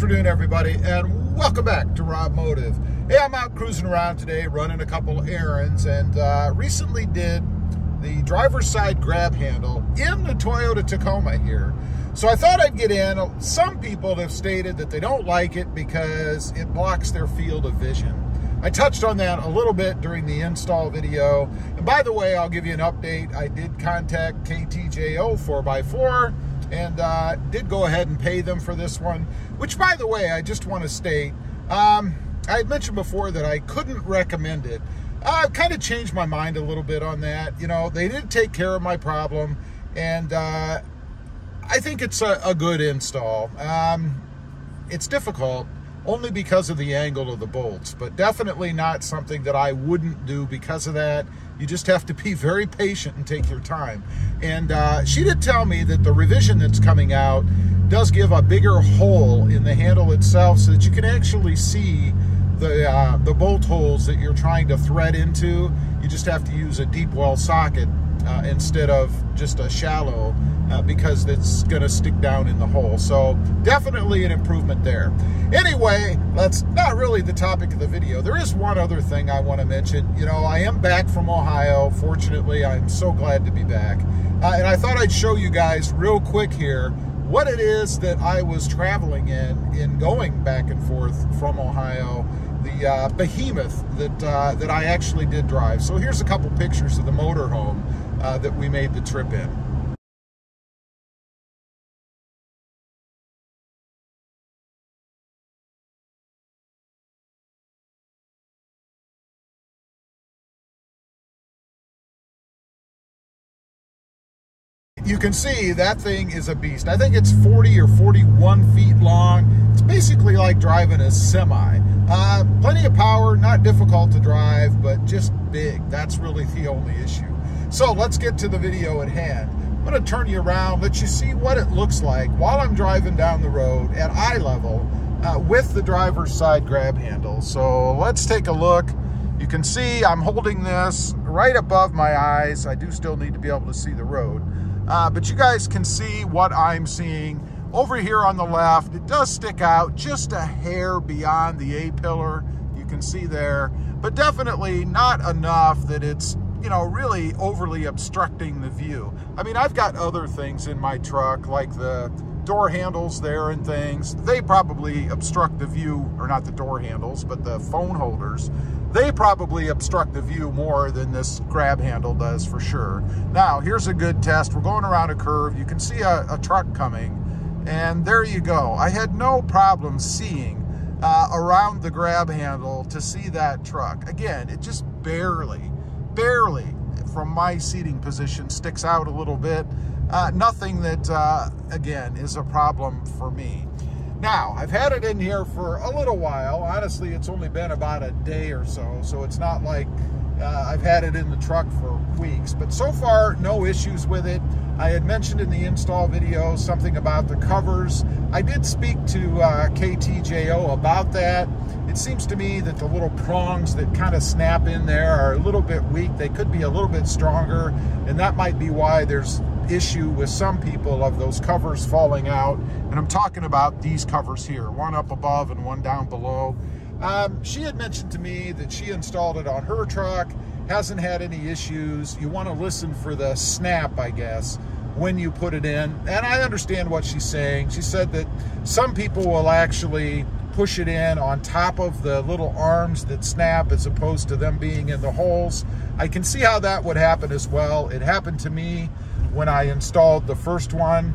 Afternoon, everybody, and welcome back to Rob Motive. Hey, I'm out cruising around today, running a couple errands, and uh, recently did the driver's side grab handle in the Toyota Tacoma here. So I thought I'd get in. Some people have stated that they don't like it because it blocks their field of vision. I touched on that a little bit during the install video. And by the way, I'll give you an update. I did contact KTJO 4x4 and uh, did go ahead and pay them for this one, which by the way, I just want to state, um, I had mentioned before that I couldn't recommend it. I've kind of changed my mind a little bit on that. You know, they did take care of my problem, and uh, I think it's a, a good install. Um, it's difficult only because of the angle of the bolts, but definitely not something that I wouldn't do because of that. You just have to be very patient and take your time. And uh, she did tell me that the revision that's coming out does give a bigger hole in the handle itself so that you can actually see the, uh, the bolt holes that you're trying to thread into. You just have to use a deep well socket uh, instead of just a shallow uh, because it's going to stick down in the hole. So definitely an improvement there. Anyway, that's not really the topic of the video. There is one other thing I want to mention. You know, I am back from Ohio. Fortunately, I'm so glad to be back. Uh, and I thought I'd show you guys real quick here what it is that I was traveling in in going back and forth from Ohio the uh, behemoth that uh, that I actually did drive. So here's a couple pictures of the motorhome uh, that we made the trip in. you can see that thing is a beast. I think it's 40 or 41 feet long. It's basically like driving a semi. Uh, plenty of power, not difficult to drive, but just big. That's really the only issue. So let's get to the video at hand. I'm going to turn you around, let you see what it looks like while I'm driving down the road at eye level uh, with the driver's side grab handle. So let's take a look. You can see I'm holding this right above my eyes. I do still need to be able to see the road. Uh, but you guys can see what I'm seeing. Over here on the left, it does stick out just a hair beyond the A-pillar. You can see there, but definitely not enough that it's, you know, really overly obstructing the view. I mean, I've got other things in my truck, like the door handles there and things. They probably obstruct the view, or not the door handles, but the phone holders they probably obstruct the view more than this grab handle does for sure. Now, here's a good test. We're going around a curve. You can see a, a truck coming, and there you go. I had no problem seeing uh, around the grab handle to see that truck. Again, it just barely, barely from my seating position sticks out a little bit. Uh, nothing that, uh, again, is a problem for me. Now, I've had it in here for a little while. Honestly, it's only been about a day or so, so it's not like uh, I've had it in the truck for weeks. But so far, no issues with it. I had mentioned in the install video something about the covers. I did speak to uh, KTJO about that. It seems to me that the little prongs that kind of snap in there are a little bit weak. They could be a little bit stronger, and that might be why there's issue with some people of those covers falling out. And I'm talking about these covers here, one up above and one down below. Um, she had mentioned to me that she installed it on her truck, hasn't had any issues. You want to listen for the snap, I guess, when you put it in. And I understand what she's saying. She said that some people will actually push it in on top of the little arms that snap as opposed to them being in the holes. I can see how that would happen as well. It happened to me when I installed the first one.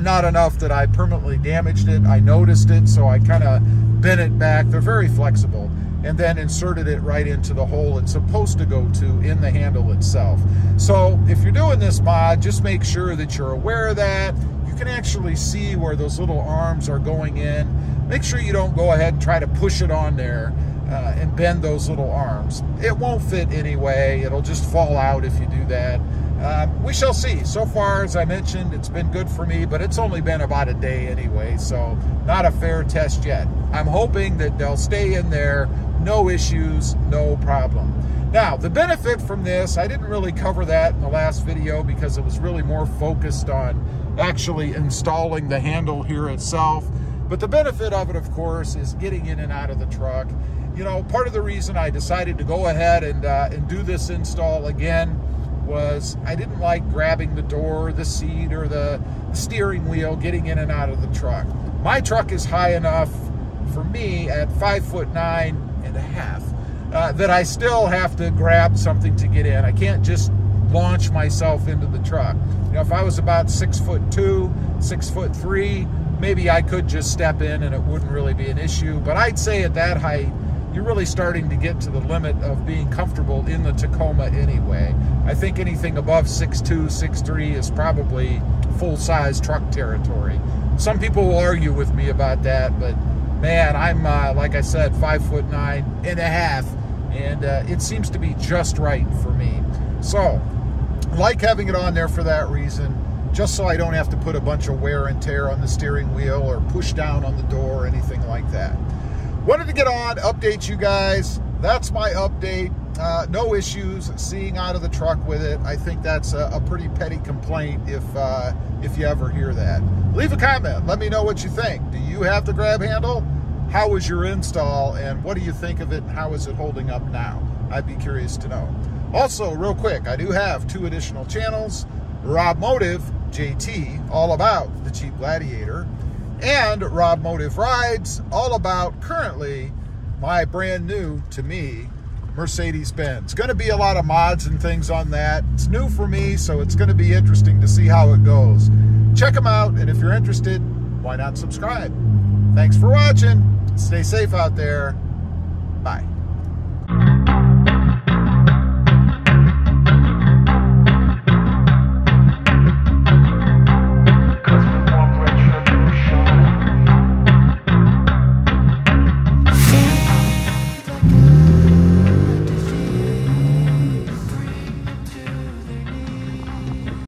Not enough that I permanently damaged it. I noticed it, so I kind of bent it back. They're very flexible. And then inserted it right into the hole it's supposed to go to in the handle itself. So if you're doing this mod, just make sure that you're aware of that. You can actually see where those little arms are going in. Make sure you don't go ahead and try to push it on there uh, and bend those little arms. It won't fit anyway. It'll just fall out if you do that. Um, we shall see. So far, as I mentioned, it's been good for me, but it's only been about a day anyway, so not a fair test yet. I'm hoping that they'll stay in there, no issues, no problem. Now, the benefit from this, I didn't really cover that in the last video because it was really more focused on actually installing the handle here itself. But the benefit of it, of course, is getting in and out of the truck. You know, part of the reason I decided to go ahead and, uh, and do this install again was I didn't like grabbing the door, the seat, or the steering wheel, getting in and out of the truck. My truck is high enough for me at five foot nine and a half uh, that I still have to grab something to get in. I can't just launch myself into the truck. You know, if I was about six foot two, six foot three, maybe I could just step in and it wouldn't really be an issue. But I'd say at that height, you're really starting to get to the limit of being comfortable in the Tacoma anyway. I think anything above 6'2", 6'3", is probably full-size truck territory. Some people will argue with me about that, but man, I'm, uh, like I said, five foot nine and a half, and uh, it seems to be just right for me. So, like having it on there for that reason, just so I don't have to put a bunch of wear and tear on the steering wheel or push down on the door or anything like that. Wanted to get on, update you guys. That's my update. Uh, no issues seeing out of the truck with it. I think that's a, a pretty petty complaint if uh, if you ever hear that. Leave a comment. Let me know what you think. Do you have the grab handle? How was your install and what do you think of it? and How is it holding up now? I'd be curious to know. Also, real quick, I do have two additional channels. Rob Motive, JT, all about the Jeep Gladiator and Rob Motive Rides, all about currently my brand new, to me, Mercedes-Benz. Going to be a lot of mods and things on that. It's new for me, so it's going to be interesting to see how it goes. Check them out, and if you're interested, why not subscribe? Thanks for watching. Stay safe out there. Bye.